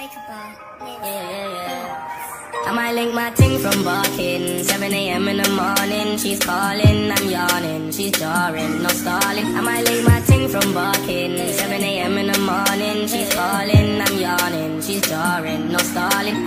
Yeah, yeah, yeah. I might link my ting from barking 7 a.m. in the morning She's calling, I'm yawning She's jarring, no stalling I might link my ting from barking 7 a.m. in the morning She's calling, I'm yawning She's jarring, no stalling